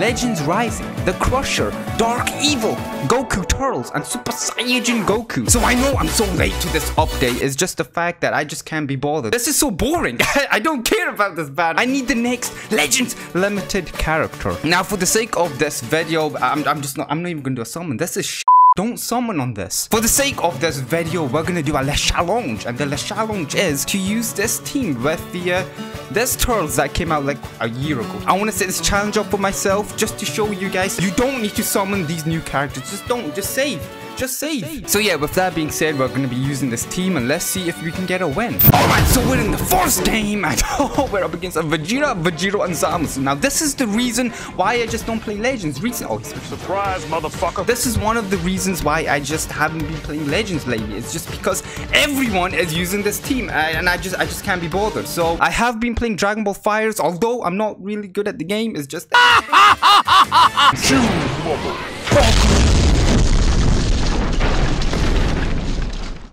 Legends Rising, The Crusher, Dark Evil, Goku Turles, and Super Saiyan Goku. So I know I'm so late to this update. It's just the fact that I just can't be bothered. This is so boring. I don't care about this bad. I need the next Legends Limited character. Now, for the sake of this video, I'm, I'm just not. I'm not even gonna do a summon. This is. Don't summon on this. For the sake of this video, we're gonna do a Le Challenge. And the Le Challenge is to use this team with the uh, this Turles that came out like a year ago. I wanna set this challenge up for myself just to show you guys you don't need to summon these new characters. Just don't, just save just save. So yeah, with that being said, we're going to be using this team and let's see if we can get a win. Alright, so we're in the first game and oh, we're up against a Vegeta, Vegito, and Zamasu. Now this is the reason why I just don't play Legends recently. Oh, he's Surprise, motherfucker. This is one of the reasons why I just haven't been playing Legends lately. It's just because everyone is using this team uh, and I just I just can't be bothered. So I have been playing Dragon Ball Fighters, although I'm not really good at the game. It's just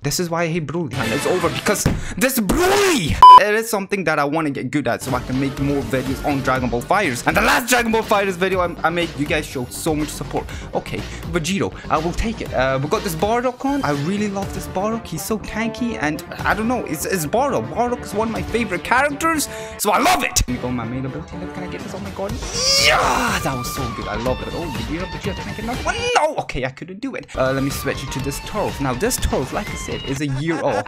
This is why I hate Broly. And it's over because this Broly! It is something that I want to get good at so I can make more videos on Dragon Ball Fighters. And the last Dragon Ball Fighters video I, I made, you guys showed so much support. Okay, Vegito, I will take it. Uh, we got this Bardock on. I really love this Bardock. He's so tanky and I don't know, it's, it's Bardock. Bardock is one of my favorite characters, so I love it. Let me go my main ability. Can I get this? Oh my god. Yeah, that was so good. I love it. Oh, Vegeta, Vegeta, can I get another one? No! Okay, I couldn't do it. Uh, let me switch you to this Turles. Now, this Turles, like I said, is a year old.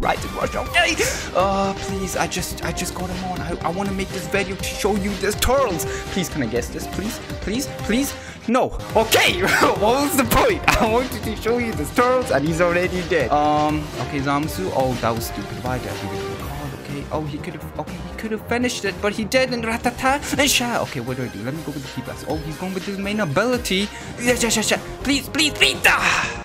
right in Russia, okay? Uh, please, I just, I just got him on. I, I want to make this video to show you this Turles. Please, can I guess this? Please, please, please. No. Okay. what was the point? I wanted to show you this Turles, and he's already dead. Um. Okay, Zamasu. Oh, that was stupid. Why did I do it? Okay. Oh, he could have. Okay, he could have finished it, but he didn't. Ratata and sha. Okay, what do I do? Let me go with the Ki blast. Oh, he's going with his main ability. Yeah, yeah, yeah, yeah. Please, please, please. Ah.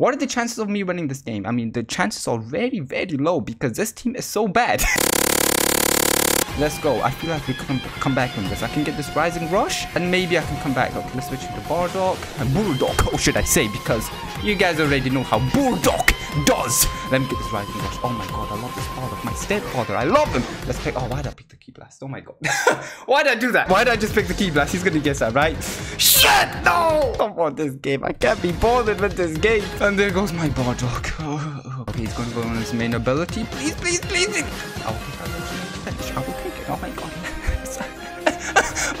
What are the chances of me winning this game? I mean, the chances are very, very low because this team is so bad. Let's go. I feel like we can come back from this. I can get this Rising Rush, and maybe I can come back. Okay, let's switch to Bardock. And Bardock, oh, should I say, because you guys already know how Bardock does. Let me get this Rising Rush. Oh my god, I love this Bardock. My stepfather, I love him. Let's pick. Oh, why did I pick the Ki Blast? Oh my god. why did I do that? Why did I just pick the Ki Blast? He's gonna guess that, right? Shit! No! I don't want this game. I can't be bothered with this game. And there goes my Bardock. okay, he's gonna go on his main ability. Please, please, please. Oh, finish. I will take it. Oh my god.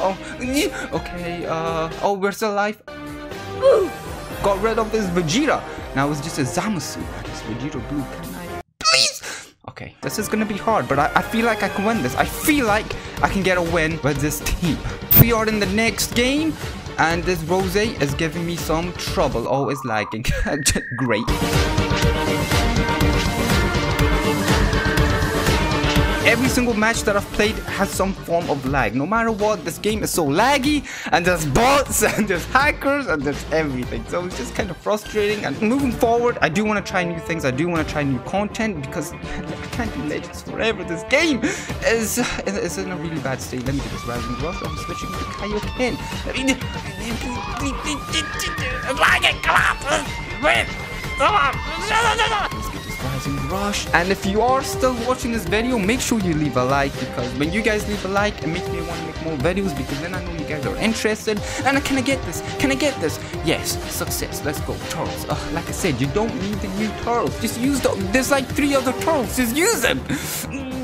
oh, okay. Uh, oh, we're still alive. Got rid of this Vegeta. Now it's just a Zamasu. This Vegeta blue. Can I? Please. Okay, this is gonna be hard, but I, I feel like I can win this. I feel like I can get a win with this team. We are in the next game. And this Rose is giving me some trouble. It's lagging. Great. Every single match that I've played has some form of lag. No matter what, this game is so laggy, and there's bots, and there's hackers, and there's everything. So it's just kind of frustrating. And moving forward, I do want to try new things. I do want to try new content because I can't do Legends forever. This game is, is in a really bad state. Let me get this Rising Rush. I'm switching to Kaioken. I mean, come on. Get Rising Rush. And if you are still watching this video, make sure you leave a like because when you guys leave a like, it makes me want to make more videos because then I know you guys are interested. And can I get this? Can I get this? Yes, success. Let's go. Turles. Uh, like I said, you don't need the new Turles. Just use the. There's like three other Turles. Just use them.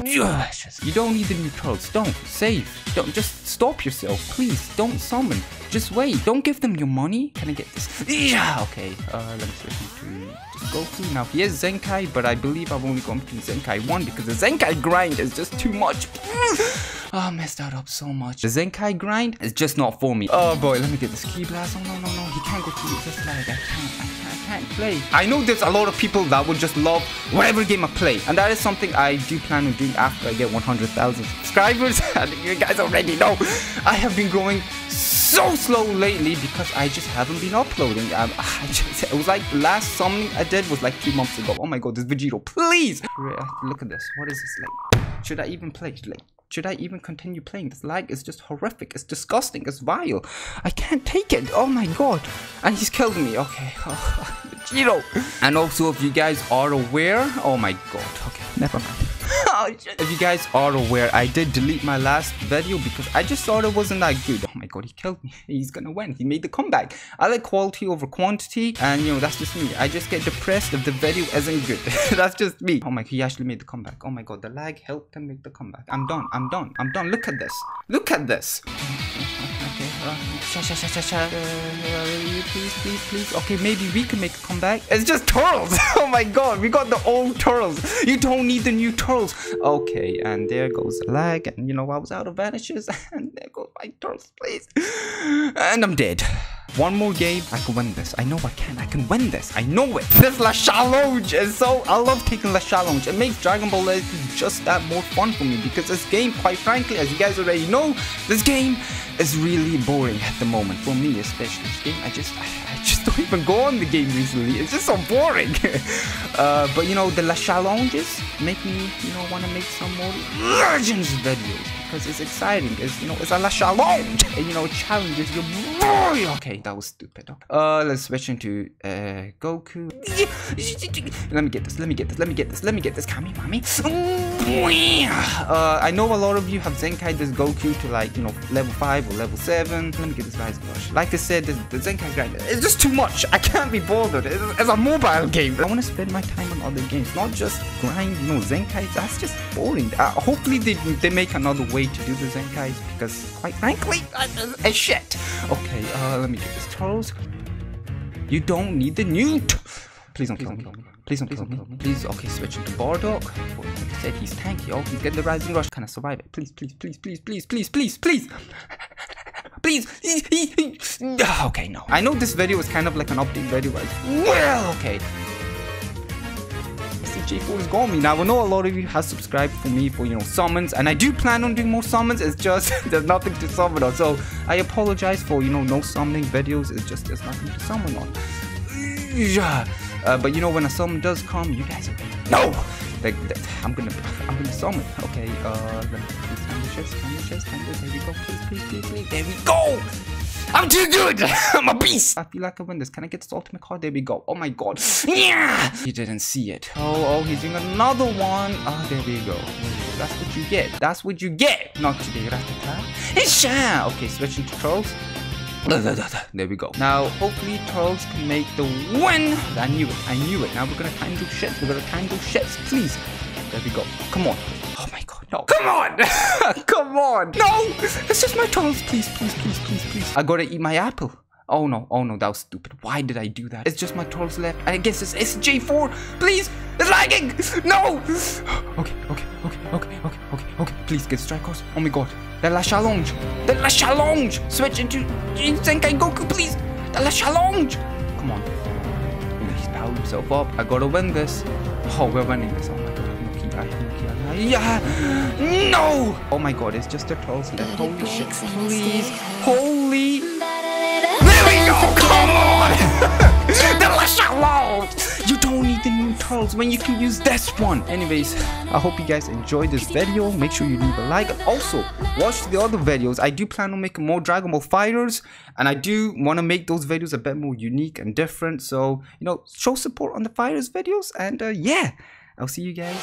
You don't need the new Turles. Don't. Save. Don't. Just stop yourself. Please. Don't summon. Just wait. Don't give them your money. Can I get this? Yeah. Okay. Uh, let me switch to just Goku. Now he is Zenkai, but I believe I've only gone to Zenkai 1 because the Zenkai grind is just too much. Oh, I messed that up so much. The Zenkai grind is just not for me. Oh boy, let me get this Ki Blast. Oh no, no, no. He can't go through this lag. I can't, I can't, can't play. I know there's a lot of people that would just love whatever game I play. And that is something I do plan on doing after I get 100,000 subscribers. and you guys already know. I have been growing so slow lately because I just haven't been uploading. Um, I just, it was like the last summoning I did was like two months ago. Oh my god, this Vegito, please! Look at this. What is this like? Should I even play? Like, should I even continue playing? This lag is just horrific. It's disgusting. It's vile. I can't take it. Oh my god. And he's killed me. Okay. Oh, And also, if you guys are aware, oh my god. Okay, never mind. Oh, if you guys are aware, I did delete my last video because I just thought it wasn't that good. Oh my god, he killed me. He's gonna win. He made the comeback. I like quality over quantity, and you know, that's just me. I just get depressed if the video isn't good. that's just me. Oh my god, he actually made the comeback. Oh my god, the lag helped him make the comeback. I'm done. I'm done. I'm done. Look at this. Look at this. Okay, sha, sha, sha, sha, sha. Uh, please, please, please. Okay, maybe we can make a comeback. It's just Turles. oh my god, we got the old Turles. You don't need the new Turles. Okay, and there goes the lag. And you know, I was out of vanishes. And there goes my Turles, please. And I'm dead. One more game, I can win this. I know I can. I can win this. I know it. This La Challenge is so... I love taking La Challenge. It makes Dragon Ball Legends just that more fun for me because this game, quite frankly, as you guys already know, this game is really boring at the moment. For me, especially. This game, I just... I, just don't even go on the game recently. It's just so boring. uh, but, you know, the La Challenges make me, you know, want to make some more Legends videos because it's exciting. It's you know it's a la challenge, and you know challenges boy. Okay, that was stupid. Uh, let's switch into uh Goku. Let me get this. Let me get this. Let me get this. Let me get this. Kami, mommy. Uh, I know a lot of you have Zenkai this Goku to like you know level five or level seven. Let me get this guy's brush. Like I said, the, the Zenkai grind it's just too much. I can't be bothered. It's, it's a mobile game. I want to spend my time on other games, not just grind. You know Zenkai. That's just boring. Uh, hopefully they they make another way to do the Zenkais because, quite frankly, a shit. Okay, uh, let me get this Charles. You don't need the newt. Please don't kill me. Please don't kill me. Please, okay, switch into Bardock. Like I said, he's tanky. Oh, he's getting the Rising Rush. Can I survive it? Please, please, please, please, please, please, please, please. Please. Okay, no. I know this video is kind of like an update video, but well, okay. J4 is got me. Now I know a lot of you have subscribed for me for you know summons, and I do plan on doing more summons. It's just there's nothing to summon on. So I apologize for you know no summoning videos. It's just there's nothing to summon on. Yeah. Uh, but you know when a summon does come, you guys are no. Like, I'm gonna I'm gonna summon. Okay. Uh, let me find the chest. Find the chest. There we go. Please, please, please, please. There we go. I'm too good! I'm a beast! I feel like I win this. Can I get this ultimate card? There we go. Oh my god. Yeah! He didn't see it. Oh, oh, he's doing another one. Oh, there we go. That's what you get. That's what you get. Not today. Ratata. Okay, switching to Turles. There we go. Now, hopefully Turles can make the win. I knew it. I knew it. Now we're gonna try and do shit. We're gonna try and do shit. Please. There we go. Come on. Oh my god. No. Come on! Come on! No! It's just my Turles. Please, please, please, please, please. I gotta eat my apple. Oh no, oh no, that was stupid. Why did I do that? It's just my Turles left. I guess it's SJ4. Please! It's lagging! No! Okay, okay, okay, okay, okay, okay, okay. Please get strike course. Oh my god. The La Challenge! The La Challenge! Switch into Zenkai Goku, please! The La Challenge! Come on. He's powered himself up. I gotta win this. Oh, we're winning this. Oh my god. Yeah! No! Oh my god, it's just the close left. Holy shit. Please. Holy. There we go! Come on! you don't need the new Turles when you can use this one. Anyways, I hope you guys enjoyed this video. Make sure you leave a like. Also, watch the other videos. I do plan on making more Dragon Ball Fighters, And I do want to make those videos a bit more unique and different. So, you know, show support on the Fighters videos. And uh, yeah. I'll see you guys.